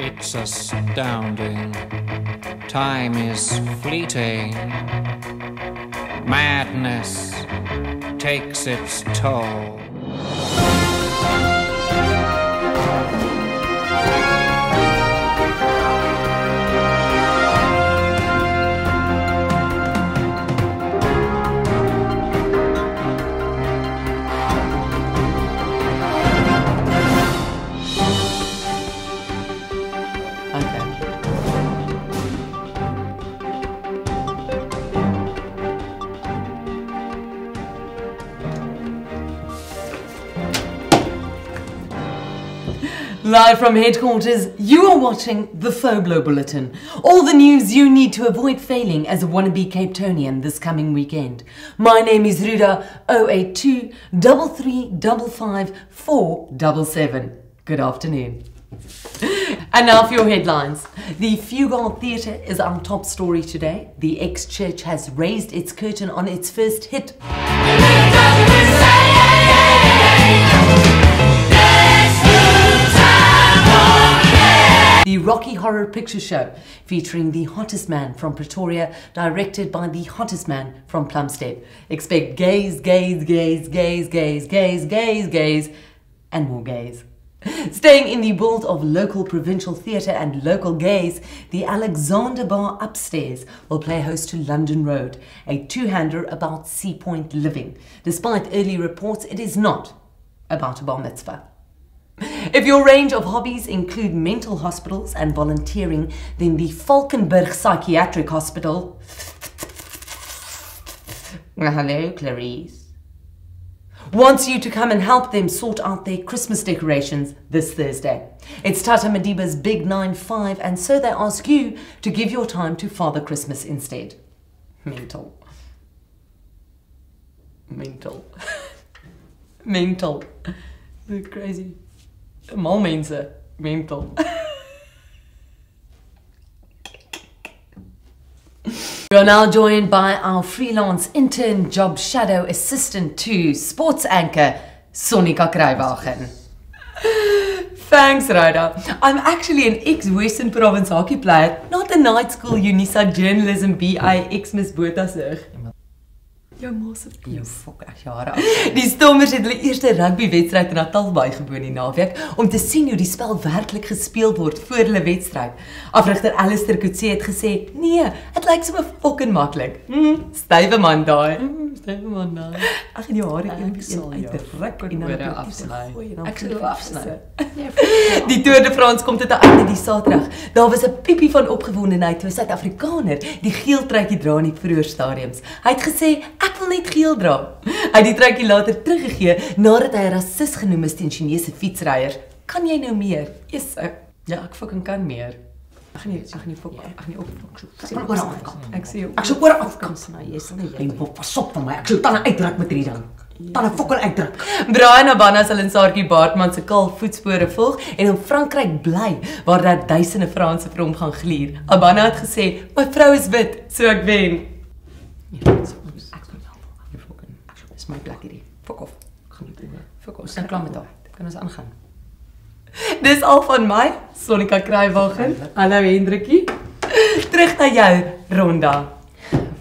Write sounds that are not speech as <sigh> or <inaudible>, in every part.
It's astounding. Time is fleeting. Madness takes its toll. Live from headquarters, you are watching the FOBLO Bulletin. All the news you need to avoid failing as a wannabe Cape Townian this coming weekend. My name is Ruda 082 3355 477. Good afternoon. And now for your headlines. The Fugard Theatre is our top story today. The ex church has raised its curtain on its first hit. Rocky Horror Picture Show, featuring the hottest man from Pretoria, directed by the hottest man from Plumstead. Expect gays, gays, gays, gays, gays, gays, gays, gays, and more gays. Staying in the world of local provincial theatre and local gays, the Alexander Bar upstairs will play host to London Road, a two-hander about Sea Point living. Despite early reports, it is not about a bar mitzvah. If your range of hobbies include mental hospitals and volunteering, then the Valkenberg Psychiatric Hospital. Hello, Clarice. Wants you to come and help them sort out their Christmas decorations this Thursday. It's Tata Madiba's Big 9-5, and so they ask you to give your time to Father Christmas instead. Mental. Mental. <laughs> Mental. Crazy. Mal mense. Mental. We are now joined by our freelance intern job shadow assistant to sports anchor, Sonika Kruiwagen. Thanks, Rhoda. I'm actually an ex-Western Province hockey player, not a night school Unisa journalism BI ex-Miss Botasig. Jou ma se Jou fok ek jare. <laughs> Die Stormers het hulle eerste rugbywedstryd in Natal bygewoon die naweek om te sien hoe die spel werklik gespeel word voor hulle wedstryd. Afrigter Alistair Coetzee het gesê: "Nee, dit lyk so fucking maklik." Mm, stywe man daai. Mm, stywe man daai. Ag en jou hare een jou uitdruk en dan afsny. en dan Ek sal vlieg afsny. sy. <laughs> Die Tour de France kom tot 'n einde die Saterdag. Daar was 'n piepie van opgewondenheid toe 'n Suid-Afrikaner die geel truitjie dra in die vroeë stadiums. Hy het gesê ek wil net geel dra. Hy het die truitjie later teruggegee nadat hy 'n rassis genoem is teen Chinese fietsryers. Kan jy nou meer? Yes, ja, ek fucking kan meer. Ag nee, ag nee, fok, ag nee op. Ek sal oor afkap. Ek sê jou. Ek sal oor afkap sny. Jy sal nie jy wil pas op van my. Ek sal tande uitdruk met hierdie dan. Tande fokol uitdruk. Brian Abana sal in Saartjie Baartman se kaal voetspore volg en in Frankryk bly waar daar duisende Franse vir hom gaan gluur. Abana het gesê, "My vrou is wit, so ek wen." Ek sal help. Jy fucking. Dis my plek hierdie. Fok off. Ek gaan nie oor. Fok Ons off. is nou klaar met haar. Kan ons aangaan? <laughs> Dis al van my, Sonika Kruiwagen. Hallo Hendrikie. <laughs> Terug na jou, Ronda.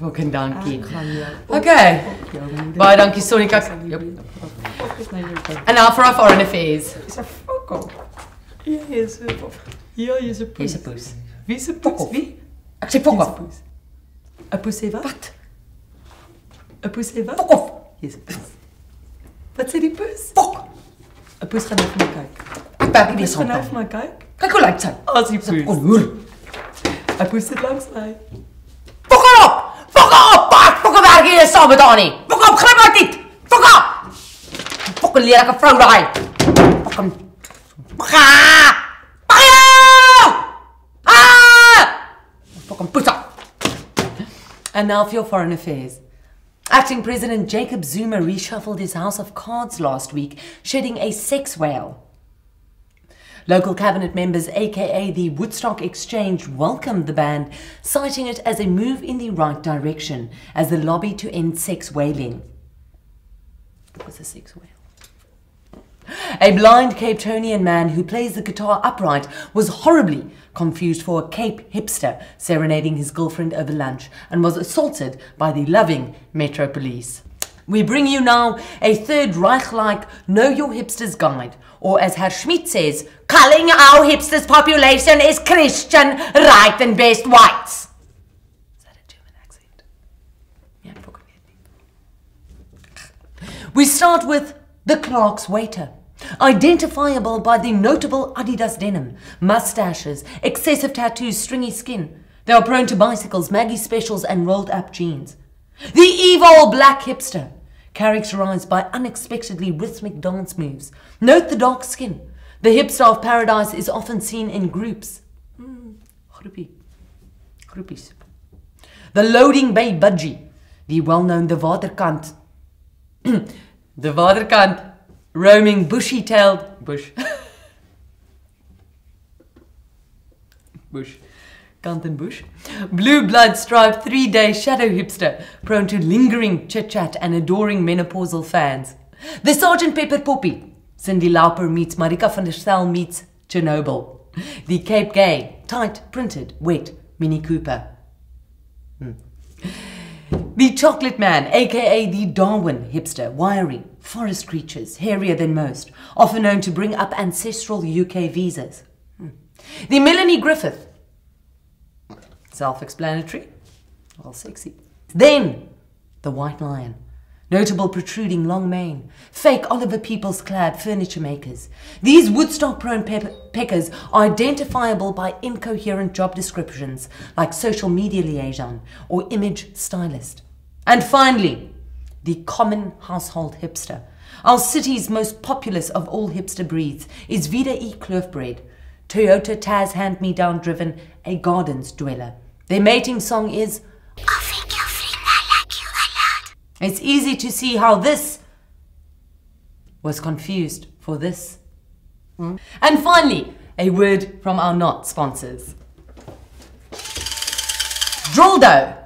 Fucking dankie. gaan jou. Okay. Baie dankie Sonika. Jop. And now for our foreign affairs. Dis 'n fokol. Ja, jy's 'n Ja, jy's 'n Jy's 'n poes. Wie se Fok poes? off. Wie? Ek sê fok op. 'n Poes sê wat? Wat? 'n Poes sê wat? Fok op. Jy's 'n poes. Wat sê die poes? Fok. 'n Poes gaan nou vir my kyk. Ek werk nie Poes gaan nou saam. vir my kyk. Kyk hoe lyk sy. As die poes. kon hoor. 'n Poes sit langs my. Fok op. Fok op. Pak, fok werk hier saam met haar nie. Fok op, gryp maar dit. Fok op. Fok leer ek 'n vrou daai. Fok hom. Ga! Baie! Ah! Fok hom pusa. And now for your foreign affairs. Acting President Jacob Zuma reshuffled his House of Cards last week, shedding a sex whale. Local cabinet members, aka the Woodstock Exchange, welcomed the ban, citing it as a move in the right direction as the lobby to end sex whaling. What was a sex whale? A blind Cape Townian man who plays the guitar upright was horribly confused for a Cape hipster serenading his girlfriend over lunch and was assaulted by the loving Metro Police. We bring you now a Third Reich-like Know Your Hipsters guide, or as Herr Schmidt says, calling our hipsters population is Christian, right and best whites. Is that a German accent? Yeah, we start with the Clark's waiter. Identifiable by the notable Adidas denim, mustaches, excessive tattoos, stringy skin. They are prone to bicycles, Maggie specials, and rolled up jeans. The evil black hipster, characterized by unexpectedly rhythmic dance moves. Note the dark skin. The hipster of paradise is often seen in groups. Mm, Groupies. The loading bay budgie, the well-known the Waterkant. <clears throat> the Waterkant roaming bushy-tailed bush. <laughs> bush. Kanten bush. Blue blood striped three-day shadow hipster, prone to lingering chit-chat and adoring menopausal fans. The Sergeant Pepper Poppy. Cyndi Lauper meets Marika van der Stel meets Chernobyl. The Cape Gay, tight, printed, wet Mini Cooper. Hmm. The Chocolate Man, aka the Darwin hipster, wiry, forest creatures, hairier than most, often known to bring up ancestral UK visas. Hmm. The Melanie Griffith, self explanatory, well, sexy. Then, the White Lion, notable protruding long mane, fake Oliver Peoples clad furniture makers. These Woodstock prone pe pickers are identifiable by incoherent job descriptions like social media liaison or image stylist. And finally, the common household hipster. Our city's most populous of all hipster breeds is Vida E. Kloofbred, Toyota Tazz hand me down driven, a gardens dweller. Their mating song is I think your friend I like you a lot. It's easy to see how this was confused for this. Hmm? And finally, a word from our not sponsors. Drill dough.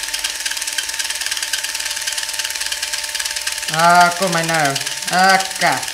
Aku mana? Aka. Ah,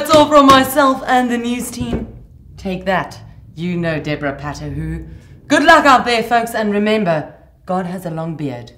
That's all from myself and the news team. Take that. You know Deborah Patta who. Good luck out there, folks, and remember, God has a long beard.